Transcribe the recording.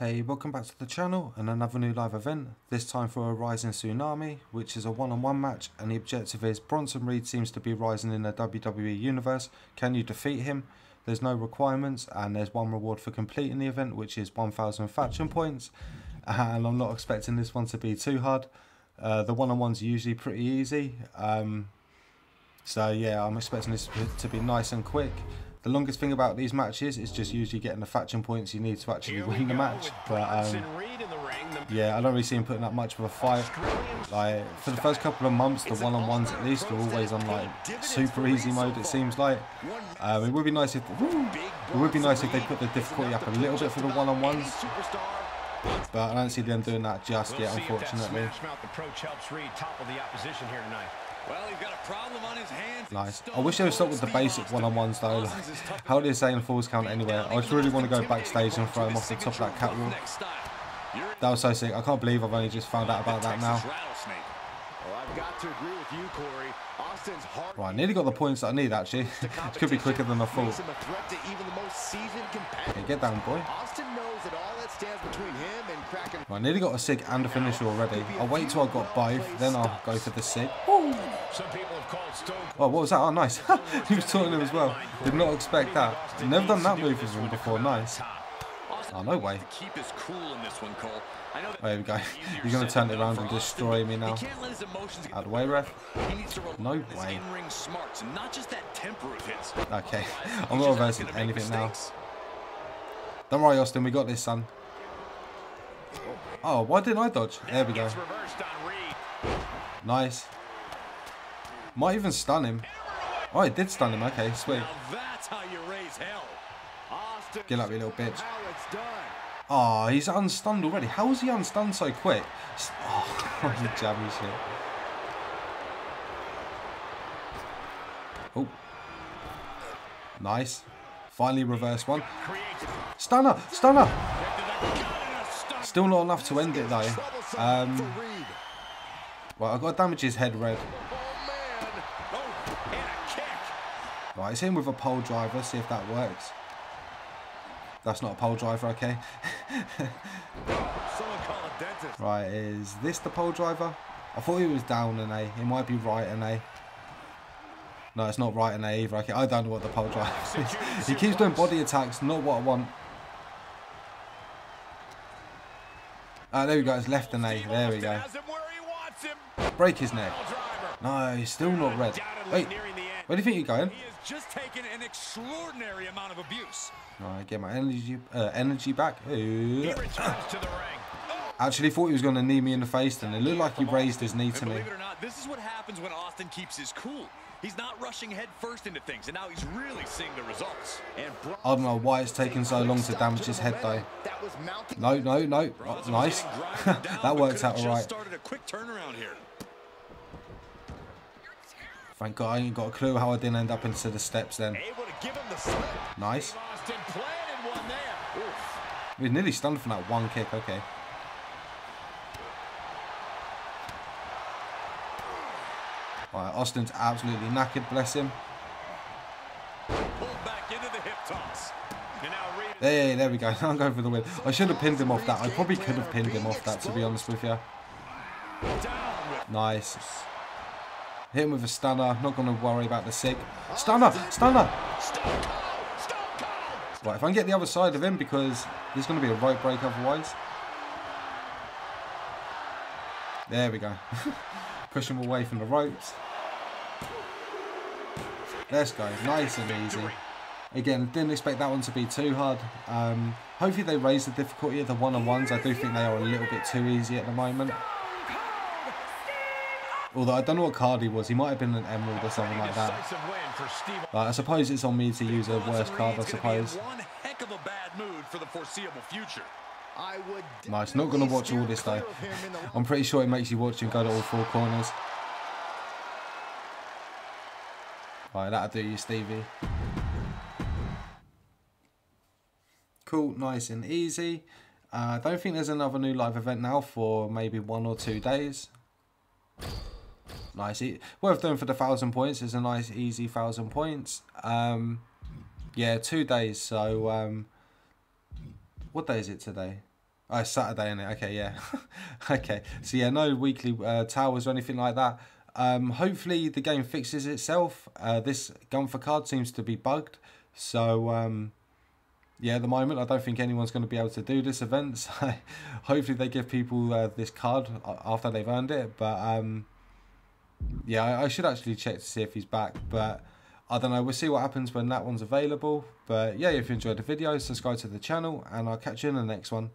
Hey, welcome back to the channel and another new live event, this time for a Rising Tsunami, which is a one-on-one -on -one match and the objective is Bronson Reed seems to be rising in the WWE Universe, can you defeat him? There's no requirements and there's one reward for completing the event which is 1000 faction points and I'm not expecting this one to be too hard. Uh, the one-on-ones usually pretty easy, um, so yeah I'm expecting this to be nice and quick. The longest thing about these matches is just usually getting the faction points you need to actually win the match. But um, yeah, I don't really see him putting up much of a fight. Like for the first couple of months, the one-on-ones at least are always on like super easy mode. It seems like um, it would be nice if it would be nice if they put the difficulty up a little bit for the one-on-ones. But I don't see them doing that just yet, unfortunately. Well, he's got a problem on his hands. Nice. I wish they would stop with the basic one-on-ones though. Like, how do you say in Falls Count anywhere? I just really want to go backstage and throw him off the top of that catwalk. That was so sick. I can't believe I've only just found out about that now. Right, I nearly got the points that I need actually. it could be quicker than I thought. Okay, get down, boy. I nearly got a sig and a finisher already. I'll wait till I've got both, then I'll go for the sig. Oh, what was that? Oh, nice. he was taunting him as well. Did not expect that. Never done that move with him before. Nice. Oh, no way. Oh, there we go. He's going to turn it around and destroy me now. Out of the way, ref. No way. Okay. I'm not reversing anything now. Don't worry, Austin. We got this, son. Oh, why didn't I dodge? There we go. Nice. Might even stun him. Oh, it did stun him. Okay, sweet. Get up, you little bitch. Oh, he's unstunned already. How is he unstunned so quick? Oh, you jammy shit. Oh. Nice. Finally reverse one. Stunner! Stunner! Still not enough to end it though. Um, well, I've got to damage his head red. Right, it's in with a pole driver, see if that works. That's not a pole driver, okay. right, is this the pole driver? I thought he was down an A. It might be right an A. No, it's not right an A either. Okay, I don't know what the pole driver is. he keeps doing body attacks, not what I want. Ah, there we go. It's left an A. There we go. Break his neck. No, he's still not red. Wait, where do you think you're going? He has just taken an extraordinary amount of abuse. Alright, get my energy uh, energy back. Actually thought he was going to knee me in the face and it looked like he raised his knee to me. Believe it or not, this is what happens when Austin keeps his cool. He's not rushing headfirst into things, and now he's really seeing the results. I don't know why it's taking so long to damage his head, though. No, no, no. Nice. that worked out all right. Thank God I ain't got a clue how I didn't end up into the steps then. Nice. He was nearly stunned from that one kick, okay. Right, Austin's absolutely knackered, bless him. There, there we go. I'm going for the win. I should have pinned him off that. I probably could have pinned him off that, to be honest with you. Nice. Hit him with a stunner. Not going to worry about the sig. Stunner! Stunner! Right, if I can get the other side of him, because there's going to be a rope break otherwise. There we go. Push him away from the ropes. Let's go. Nice and easy. Again, didn't expect that one to be too hard. Um, hopefully they raise the difficulty of the one-on-ones. I do think they are a little bit too easy at the moment. Although I don't know what card he was. He might have been an emerald or something like that. But I suppose it's on me to use a worse card, I suppose. Nice. Not going to watch all this though. I'm pretty sure it makes you watch and go to all four corners. Right, that'll do you, Stevie. Cool, nice and easy. Uh, I uh, don't think there's another new live event now for maybe one or two days. Nice. Worth doing for the thousand points. It's a nice, easy thousand points. Um, yeah, two days. So, um, what day is it today? Oh, Saturday, isn't it? Okay, yeah. okay. So yeah, no weekly uh, towers or anything like that. Um, hopefully the game fixes itself. Uh, this for card seems to be bugged. So um, yeah, at the moment I don't think anyone's going to be able to do this event. So hopefully they give people uh, this card after they've earned it. But um, yeah, I, should actually check to see if he's back. But I don't know. We'll see what happens when that one's available. But yeah, if you enjoyed the video, subscribe to the channel, and I'll catch you in the next one.